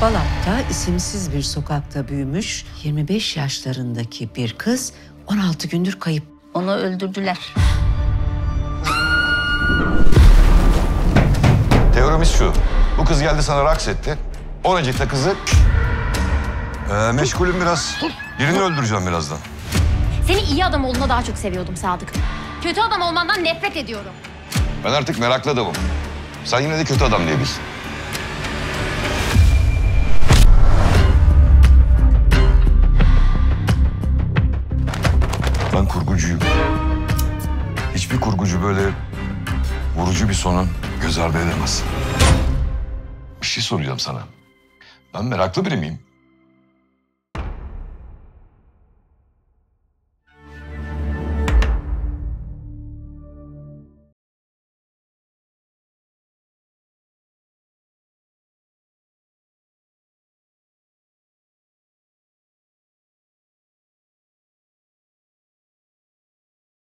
Balat'ta isimsiz bir sokakta büyümüş 25 yaşlarındaki bir kız 16 gündür kayıp. Onu öldürdüler. Teorimiz şu. Bu kız geldi sana raks etti. Oracıkta kızı... Ee, meşgulüm biraz. Birini öldüreceğim birazdan. Seni iyi adam olduğuna daha çok seviyordum Sadık. Kötü adam olmandan nefret ediyorum. Ben artık meraklı adamım. Sen yine de kötü adam diye Ben kurgucuyum. Hiçbir kurgucu böyle vurucu bir sonu göz ardı edemez. Bir şey soracağım sana. Ben meraklı biri miyim?